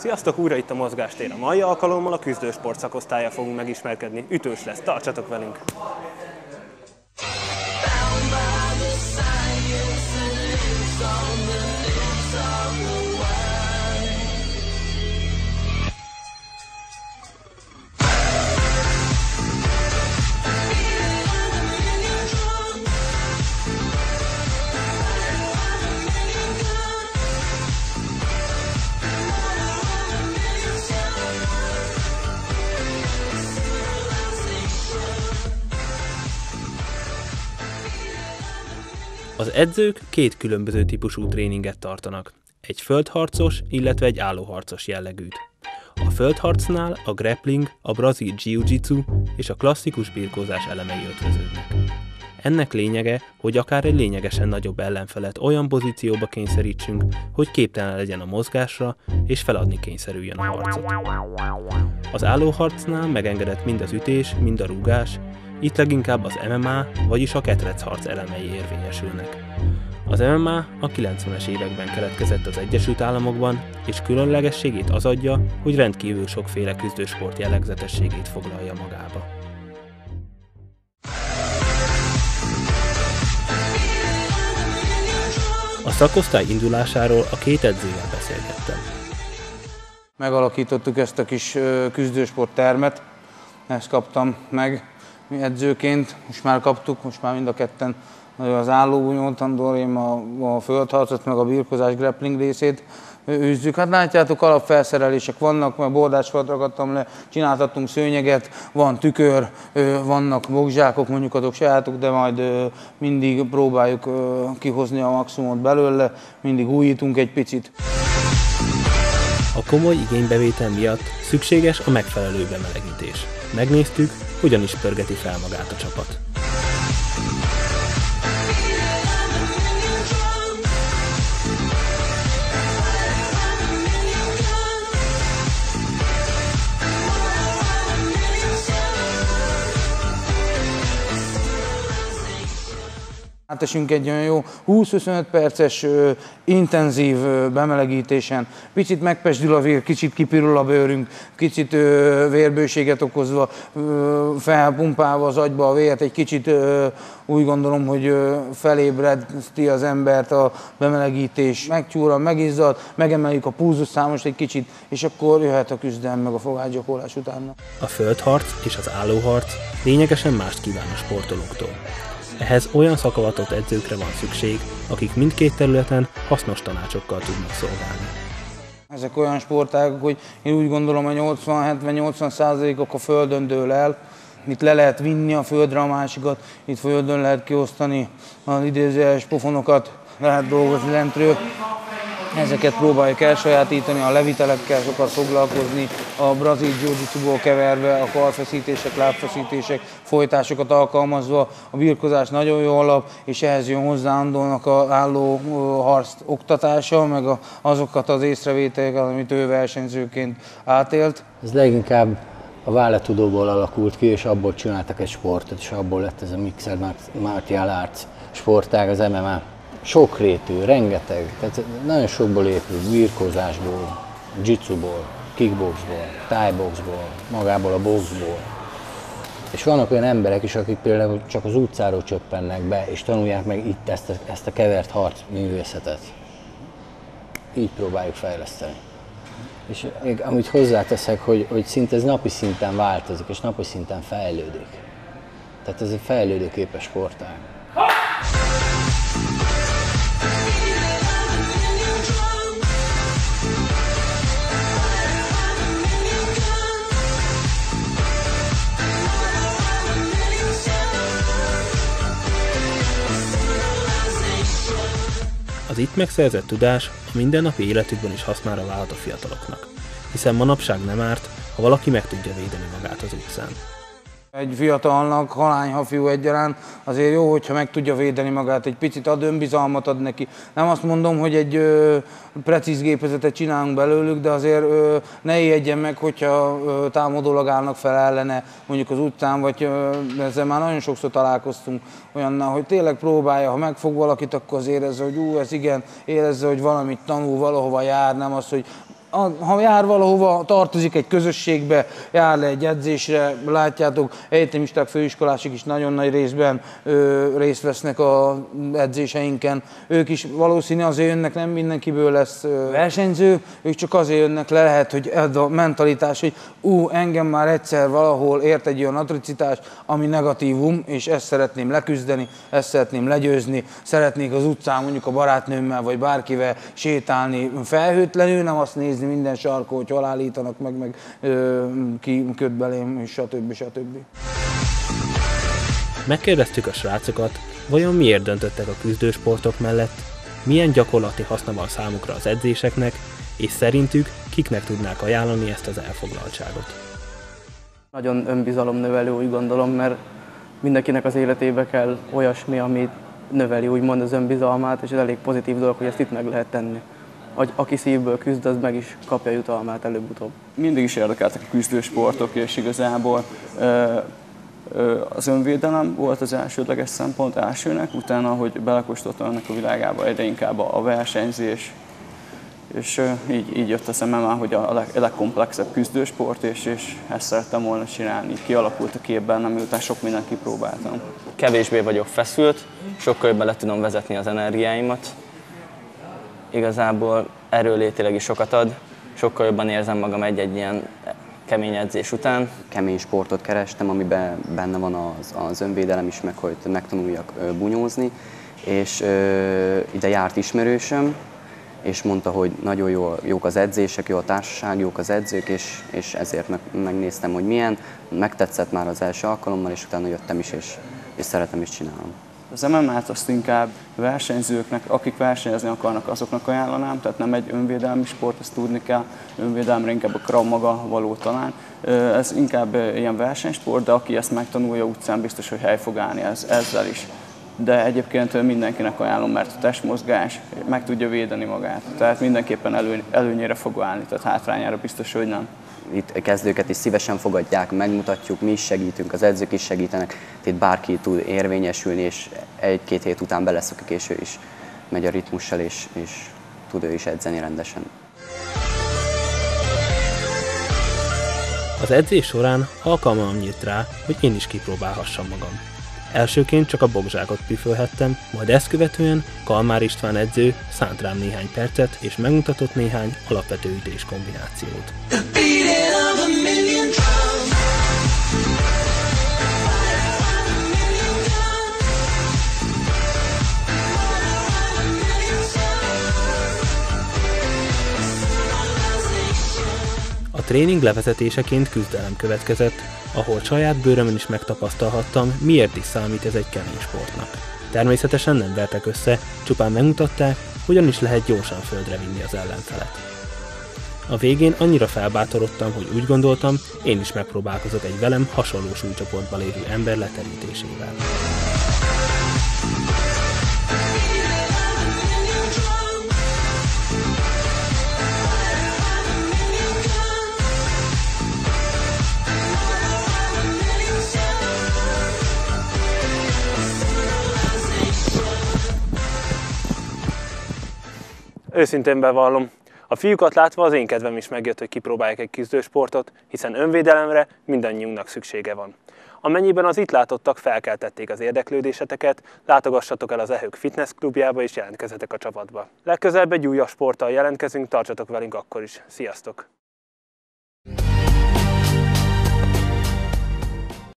Sziasztok, újra itt a Mozgástér. A mai alkalommal a küzdősport szakosztálya fogunk megismerkedni. Ütős lesz, tartsatok velünk! Az edzők két különböző típusú tréninget tartanak. Egy földharcos, illetve egy állóharcos jellegűt. A földharcnál a grappling, a brazil jiu-jitsu és a klasszikus birkózás elemei ötvöződnek. Ennek lényege, hogy akár egy lényegesen nagyobb ellenfelet olyan pozícióba kényszerítsünk, hogy képtelen legyen a mozgásra, és feladni kényszerüljön a harcot. Az állóharcnál megengedett mind az ütés, mind a rúgás, itt leginkább az MMA, vagyis a ketrecharc elemei érvényesülnek. Az MMA a 90-es években keletkezett az Egyesült Államokban, és különlegességét az adja, hogy rendkívül sokféle küzdősport jellegzetességét foglalja magába. A szakosztály indulásáról a két edzővel beszélgettem. Megalakítottuk ezt a kis küzdősport termet, ezt kaptam meg mi edzőként, most már kaptuk, most már mind a ketten az álló nyolcandor, én a, a földharcot, meg a birkozás grappling részét űzzük. Hát látjátok, alapfelszerelések vannak, mert bordásfalt ragadtam le, csináltattunk szőnyeget, van tükör, vannak bogzsákok, mondjuk azok sajátok, de majd mindig próbáljuk kihozni a maximumot belőle, mindig újítunk egy picit. A komoly igénybevétel miatt szükséges a megfelelő bemelegítés. Megnéztük, hogyan is pörgeti fel magát a csapat. Átesünk egy olyan jó 20-25 perces ö, intenzív ö, bemelegítésen, picit megpesdül a vér, kicsit kipirul a bőrünk, kicsit ö, vérbőséget okozva, ö, felpumpálva az agyba a vért, egy kicsit ö, úgy gondolom, hogy ö, felébreszti az embert a bemelegítés, megcsúra, megizzad, megemeljük a púzuszámost egy kicsit, és akkor jöhet a küzdelem meg a fogágyakorlás utána. A földharc és az állóharc lényegesen mást kíván a sportolóktól. Ehhez olyan szakavatott edzőkre van szükség, akik mindkét területen hasznos tanácsokkal tudnak szolgálni. Ezek olyan sportágok, hogy én úgy gondolom, hogy 80-70-80 százalékok a földön dől el, itt le lehet vinni a földre a másikat, itt földön lehet kiosztani az idézőjeles pofonokat, lehet dolgozni lentről. Ezeket próbáljuk elsajátítani, a levitelekkel sokat foglalkozni, a brazil jiu keverve, a karfeszítések, lábfeszítések, folytásokat alkalmazva. A birkozás nagyon jó alap, és ehhez jön hozzá Andónak a álló harc oktatása, meg azokat az észrevételeket, amit ő versenyzőként átélt. Ez leginkább a vállatudóból alakult ki, és abból csináltak egy sportot, és abból lett ez a Mixed Martial Arts sportág, az MMA sokrétű, rengeteg, tehát nagyon sokból épül, birkózásból, jitsuból, kickboxból, thaiboxból, magából a boxból. És vannak olyan emberek is, akik például csak az utcáról csöppennek be, és tanulják meg itt ezt a, ezt a kevert harc művészetet. Így próbáljuk fejleszteni. És még amit hozzáteszek, hogy, hogy szinte ez napi szinten változik, és napi szinten fejlődik. Tehát ez egy fejlődőképes sportág. Itt megszerzett tudás a mindennapi életükben is hasznára válhat a fiataloknak, hiszen manapság nem árt, ha valaki meg tudja védeni magát az utcán. Egy fiatalnak, halány, ha fiú egyaránt, azért jó, hogyha meg tudja védeni magát, egy picit ad önbizalmat ad neki. Nem azt mondom, hogy egy ö, precíz gépezetet csinálunk belőlük, de azért ö, ne ijedjen meg, hogyha ö, támadólag állnak fel ellene, mondjuk az utcán, vagy ö, ezzel már nagyon sokszor találkoztunk olyannal, hogy tényleg próbálja, ha megfog valakit, akkor az érezze, hogy ú, ez igen, érezze, hogy valamit tanul, valahova jár, nem az, hogy ha jár valahova, tartozik egy közösségbe, jár le egy edzésre, látjátok, egyetemisták, főiskolások is nagyon nagy részben ö, részt vesznek a edzéseinken. Ők is valószínű azért jönnek, nem mindenkiből lesz ö, versenyző, ők csak azért jönnek le, lehet, hogy ez a mentalitás, hogy ú, engem már egyszer valahol ért egy olyan atrocitás, ami negatívum, és ezt szeretném leküzdeni, ezt szeretném legyőzni, szeretnék az utcán mondjuk a barátnőmmel vagy bárkivel sétálni felhőtlenül, nem azt nézni minden sarkó, hogy hol állítanak meg, meg ö, ki köt belém, és stb. stb. Megkérdeztük a srácokat, vajon miért döntöttek a küzdősportok mellett, milyen gyakorlati haszna van számukra az edzéseknek, és szerintük kiknek tudnák ajánlani ezt az elfoglaltságot. Nagyon önbizalomnövelő úgy gondolom, mert mindenkinek az életébe kell olyasmi, ami növeli úgymond az önbizalmát, és ez elég pozitív dolog, hogy ezt itt meg lehet tenni. Hogy aki szívből küzd, az meg is kapja jutalmát előbb-utóbb. Mindig is érdekeltek a küzdősportok, és igazából az önvédelem volt az elsődleges szempont elsőnek, utána, hogy belekóstoltam ennek a világába, egyre inkább a versenyzés, és így, így jött a szemem hogy a leg, legkomplexebb küzdősport, és, és ezt szerettem volna csinálni. Kialakult a kép bennem, miután sok mindent kipróbáltam. Kevésbé vagyok feszült, sokkal jobban le tudom vezetni az energiáimat. Igazából erőlétileg is sokat ad, sokkal jobban érzem magam egy-egy ilyen kemény edzés után. Kemény sportot kerestem, amiben benne van az, az önvédelem is, meg hogy megtanuljak bunyózni, és ö, ide járt ismerősöm, és mondta, hogy nagyon jó, jók az edzések, jó a társaság, jók az edzők, és, és ezért meg, megnéztem, hogy milyen. Megtetszett már az első alkalommal, és utána jöttem is, és, és szeretem is csinálom. Az MMA-t azt inkább versenyzőknek, akik versenyezni akarnak, azoknak ajánlanám, tehát nem egy önvédelmi sport, ezt tudni kell, önvédelemre inkább a Krav maga való talán. Ez inkább ilyen versenysport, de aki ezt megtanulja utcán, biztos, hogy hely fog állni ez, ezzel is de egyébként mindenkinek ajánlom, mert a testmozgás meg tudja védeni magát. Tehát mindenképpen elő, előnyére fog állni, tehát hátrányára biztos, hogy nem. Itt kezdőket is szívesen fogadják, megmutatjuk, mi is segítünk, az edzők is segítenek, itt bárki tud érvényesülni, és egy-két hét után beleszokik, és ő is megy a ritmussal, és, és tud ő is edzeni rendesen. Az edzés során alkalmam nyílt rá, hogy én is kipróbálhassam magam. Elsőként csak a bogzsákot püfölhettem, majd ezt követően Kalmár István edző szánt rám néhány percet, és megmutatott néhány alapvető ütés kombinációt. Tréning levezetéseként küzdelem következett, ahol saját bőrömön is megtapasztalhattam, miért is számít ez egy kemény sportnak. Természetesen nem vertek össze, csupán megmutatták, hogyan is lehet gyorsan földre vinni az ellenfelet. A végén annyira felbátorodtam, hogy úgy gondoltam, én is megpróbálkozok egy velem hasonló súlycsoportba lévő ember leterítésével. Őszintén bevallom, a fiúkat látva az én kedvem is megjött, hogy kipróbálják egy küzdősportot, hiszen önvédelemre mindannyiunknak szüksége van. Amennyiben az itt látottak felkeltették az érdeklődéseteket, látogassatok el az Ehők Fitness klubjába és jelentkezzetek a csapatba. Legközelebb egy újabb sporttal jelentkezünk, tartsatok velünk akkor is. Sziasztok!